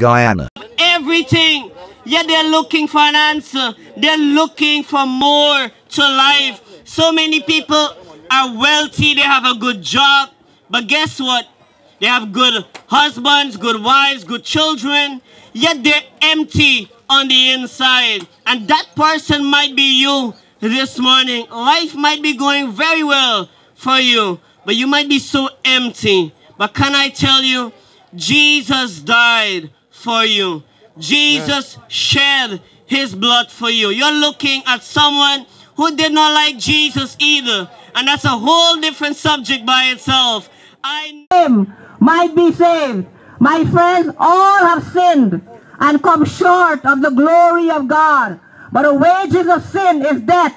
Guyana. everything. Yet they're looking for an answer. They're looking for more to life. So many people are wealthy, they have a good job, but guess what? They have good husbands, good wives, good children, yet they're empty on the inside. And that person might be you this morning. Life might be going very well for you, but you might be so empty. But can I tell you, Jesus died for you. Jesus shed his blood for you. You're looking at someone who did not like Jesus either. And that's a whole different subject by itself. I might be saved. My friends, all have sinned and come short of the glory of God. But the wages of sin is death.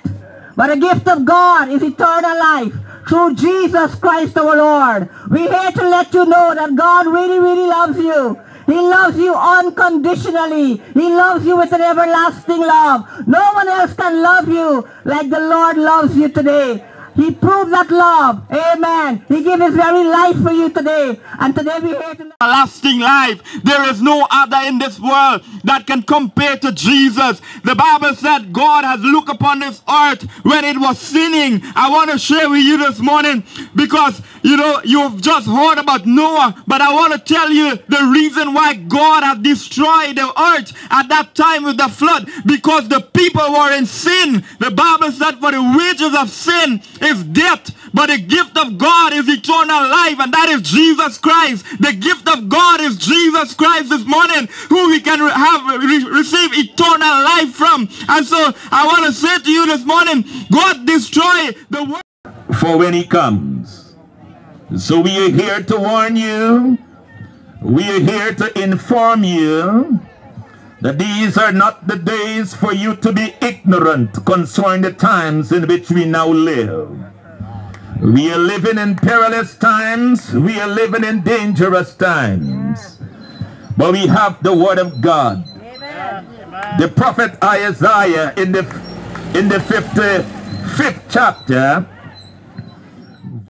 But the gift of God is eternal life through Jesus Christ our Lord. We're here to let you know that God really, really loves you. He loves you unconditionally. He loves you with an everlasting love. No one else can love you like the Lord loves you today. He proved that love. Amen. He gave his very life for you today. And today we're here to lasting life. There is no other in this world that can compare to Jesus. The Bible said God has looked upon this earth when it was sinning. I want to share with you this morning because, you know, you've just heard about Noah, but I want to tell you the reason why God has destroyed the earth at that time with the flood because the people were in sin. The Bible said for the wages of sin is death, but the gift of God is eternal life, and that is Jesus Christ. The gift of God is Jesus Christ this morning, who we can have re receive eternal life from. And so I want to say to you this morning, God destroy the world for when he comes. So we are here to warn you. We are here to inform you that these are not the days for you to be ignorant concerning the times in which we now live. We are living in perilous times. We are living in dangerous times. But we have the word of God. The prophet Isaiah in the in the 55th chapter